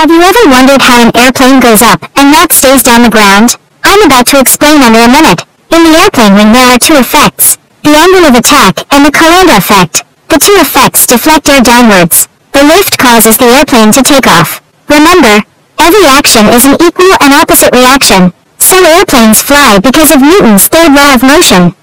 Have you ever wondered how an airplane goes up and not stays down the ground? I'm about to explain under a minute. In the airplane wing there are two effects. The angle of attack and the Coanda effect. The two effects deflect air downwards. The lift causes the airplane to take off. Remember, every action is an equal and opposite reaction. Some airplanes fly because of Newton's third law of motion.